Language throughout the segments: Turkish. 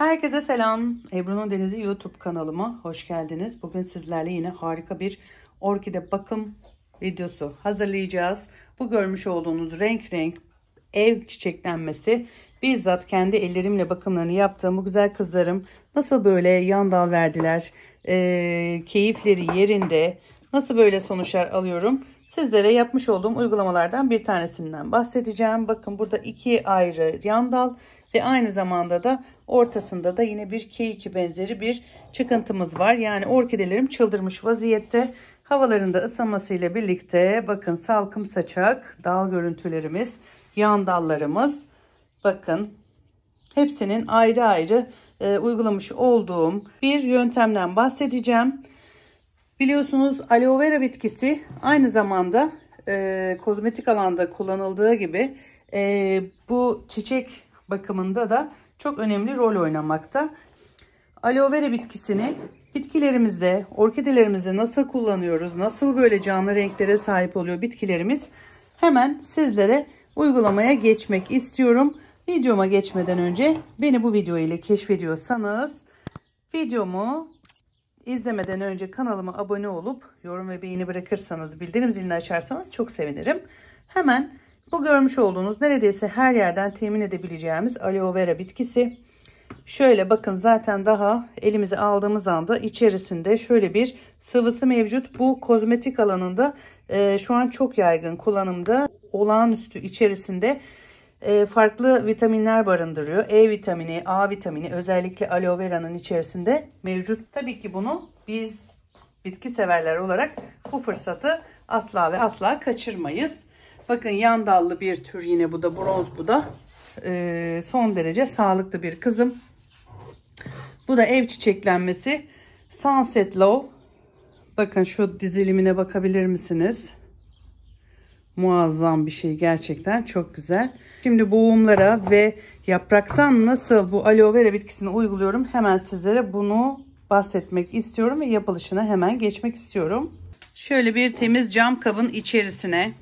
Herkese selam. Ebru'nun Denizi YouTube kanalıma hoş geldiniz. Bugün sizlerle yine harika bir orkide bakım videosu hazırlayacağız. Bu görmüş olduğunuz renk renk ev çiçeklenmesi bizzat kendi ellerimle bakımlarını yaptığım bu güzel kızlarım nasıl böyle yan dal verdiler, e, keyifleri yerinde, nasıl böyle sonuçlar alıyorum. Sizlere yapmış olduğum uygulamalardan bir tanesinden bahsedeceğim. Bakın burada iki ayrı yan dal ve aynı zamanda da ortasında da yine bir K2 benzeri bir çıkıntımız var. Yani orkidelerim çıldırmış vaziyette. Havalarında ısınmasıyla birlikte bakın salkım saçak dal görüntülerimiz, yan dallarımız. Bakın hepsinin ayrı ayrı e, uygulamış olduğum bir yöntemden bahsedeceğim. Biliyorsunuz aloe vera bitkisi aynı zamanda e, kozmetik alanda kullanıldığı gibi e, bu çiçek bakımında da çok önemli rol oynamakta. Aloe vera bitkisini bitkilerimizde, orkidelerimizde nasıl kullanıyoruz, nasıl böyle canlı renklere sahip oluyor bitkilerimiz hemen sizlere uygulamaya geçmek istiyorum. Videoma geçmeden önce beni bu video ile keşfediyorsanız videomu izlemeden önce kanalıma abone olup yorum ve beğeni bırakırsanız, bildirim zilini açarsanız çok sevinirim. Hemen bu görmüş olduğunuz neredeyse her yerden temin edebileceğimiz aloe vera bitkisi. Şöyle bakın zaten daha elimize aldığımız anda içerisinde şöyle bir sıvısı mevcut. Bu kozmetik alanında e, şu an çok yaygın kullanımda olağanüstü içerisinde e, farklı vitaminler barındırıyor. E vitamini, A vitamini özellikle aloe vera'nın içerisinde mevcut. Tabii ki bunu biz bitki severler olarak bu fırsatı asla ve asla kaçırmayız. Bakın yan dallı bir tür yine bu da bronz bu da. E, son derece sağlıklı bir kızım. Bu da ev çiçeklenmesi. Sunset Love. Bakın şu dizilimine bakabilir misiniz? Muazzam bir şey gerçekten çok güzel. Şimdi boğumlara ve yapraktan nasıl bu aloe vera bitkisini uyguluyorum hemen sizlere bunu bahsetmek istiyorum ve yapılışına hemen geçmek istiyorum. Şöyle bir temiz cam kabın içerisine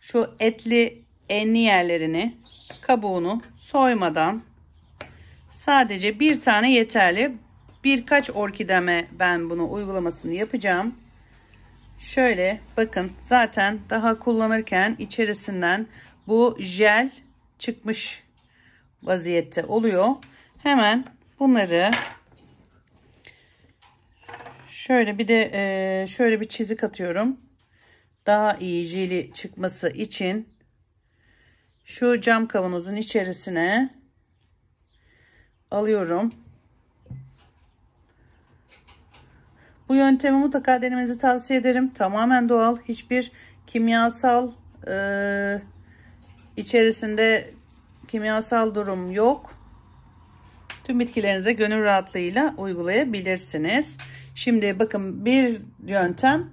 şu etli enli yerlerini kabuğunu soymadan sadece bir tane yeterli. Birkaç orkideme ben bunu uygulamasını yapacağım. Şöyle bakın zaten daha kullanırken içerisinden bu jel çıkmış vaziyette oluyor. Hemen bunları şöyle bir de e, şöyle bir çizik atıyorum. Daha iyi jeli çıkması için şu cam kavanozun içerisine alıyorum. Bu yöntemi mutlaka denemenizi tavsiye ederim. Tamamen doğal. Hiçbir kimyasal e, içerisinde kimyasal durum yok. Tüm bitkilerinize gönül rahatlığıyla uygulayabilirsiniz. Şimdi bakın bir yöntem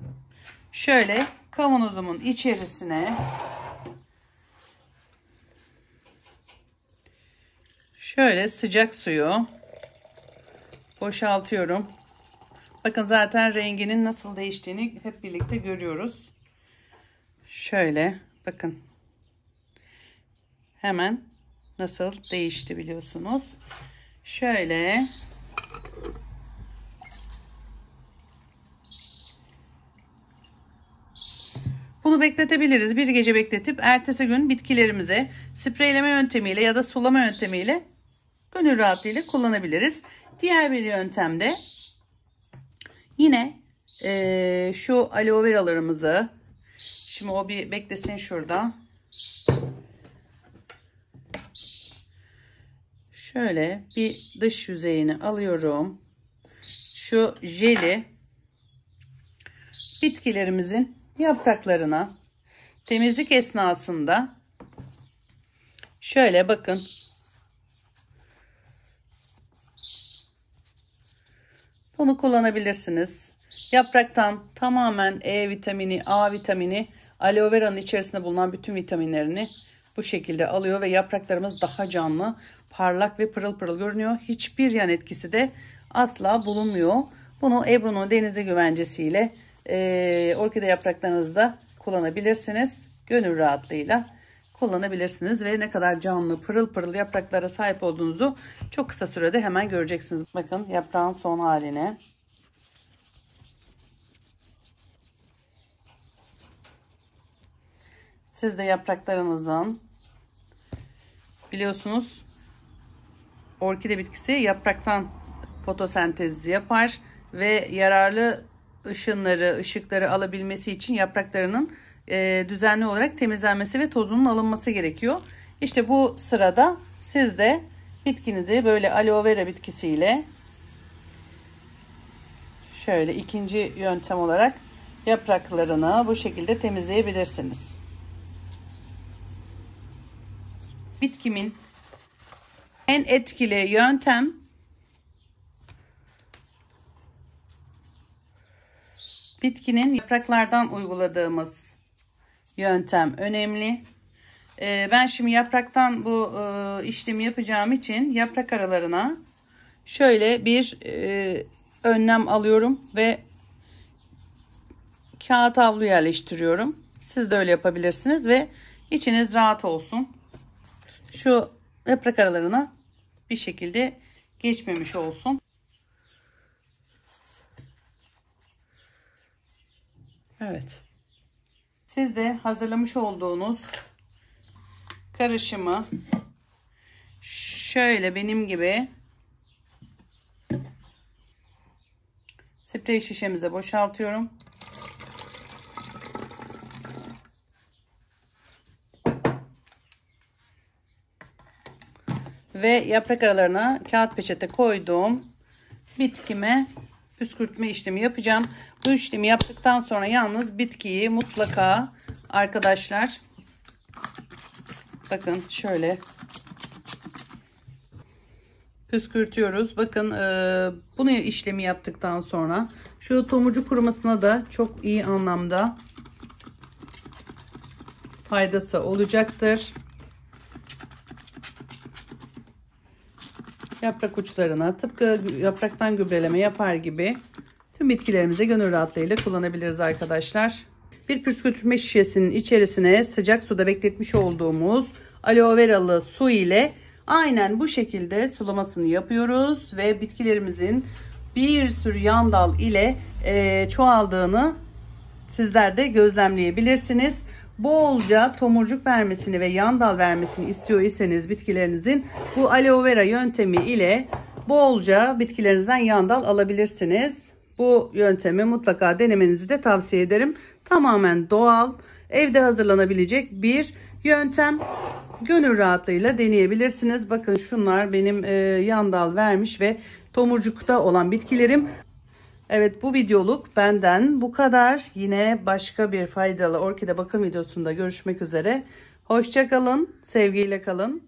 şöyle kavanozumun içerisine şöyle sıcak suyu boşaltıyorum. Bakın zaten renginin nasıl değiştiğini hep birlikte görüyoruz. Şöyle bakın. Hemen nasıl değişti biliyorsunuz. Şöyle Bunu bekletebiliriz. Bir gece bekletip ertesi gün bitkilerimize spreyleme yöntemiyle ya da sulama yöntemiyle gönül rahatlığıyla kullanabiliriz. Diğer bir yöntemde Yine e, şu aloe veralarımızı şimdi o bir beklesin şurada. Şöyle bir dış yüzeyini alıyorum. Şu jeli bitkilerimizin yapraklarına temizlik esnasında şöyle bakın Bunu kullanabilirsiniz. Yapraktan tamamen E vitamini, A vitamini, aloe vera'nın içerisinde bulunan bütün vitaminlerini bu şekilde alıyor ve yapraklarımız daha canlı, parlak ve pırıl pırıl görünüyor. Hiçbir yan etkisi de asla bulunmuyor. Bunu Ebru'nun denize güvencesiyle e, orkide yapraklarınızda kullanabilirsiniz. Gönül rahatlığıyla kullanabilirsiniz ve ne kadar canlı pırıl pırıl yapraklara sahip olduğunuzu çok kısa sürede hemen göreceksiniz. Bakın yaprağın son haline. Siz de yapraklarınızın biliyorsunuz orkide bitkisi yapraktan fotosentez yapar ve yararlı ışınları, ışıkları alabilmesi için yapraklarının e, düzenli olarak temizlenmesi ve tozunun alınması gerekiyor. İşte bu sırada siz de bitkinizi böyle aloe vera bitkisiyle şöyle ikinci yöntem olarak yapraklarını bu şekilde temizleyebilirsiniz. Bitkimin en etkili yöntem bitkinin yapraklardan uyguladığımız yöntem önemli. Ee, ben şimdi yapraktan bu e, işlemi yapacağım için yaprak aralarına şöyle bir e, önlem alıyorum ve kağıt havlu yerleştiriyorum. Siz de öyle yapabilirsiniz ve içiniz rahat olsun. Şu yaprak aralarına bir şekilde geçmemiş olsun. Evet. Siz de hazırlamış olduğunuz karışımı şöyle benim gibi sprey şişemize boşaltıyorum. Ve yaprak aralarına kağıt peçete koydum. Bitkime püskürtme işlemi yapacağım. Bu işlemi yaptıktan sonra yalnız bitkiyi mutlaka arkadaşlar bakın şöyle püskürtüyoruz. Bakın e, bunu işlemi yaptıktan sonra şu tomurcuk kurumasına da çok iyi anlamda faydası olacaktır. Yaprak uçlarına tıpkı yapraktan gübreleme yapar gibi tüm bitkilerimize gönül rahatlığıyla kullanabiliriz arkadaşlar. Bir püskürtme şişesinin içerisine sıcak suda bekletmiş olduğumuz aloe veralı su ile aynen bu şekilde sulamasını yapıyoruz ve bitkilerimizin bir sürü yan dal ile e, çoğaldığını sizler de gözlemleyebilirsiniz bolca tomurcuk vermesini ve yan dal vermesini istiyor iseniz bitkilerinizin bu aloe vera yöntemi ile bolca bitkilerinizden yan dal alabilirsiniz. Bu yöntemi mutlaka denemenizi de tavsiye ederim. Tamamen doğal, evde hazırlanabilecek bir yöntem. Gönül rahatlığıyla deneyebilirsiniz. Bakın şunlar benim e, yan dal vermiş ve tomurcukta olan bitkilerim. Evet bu videoluk benden bu kadar. Yine başka bir faydalı orkide bakım videosunda görüşmek üzere. Hoşçakalın, sevgiyle kalın.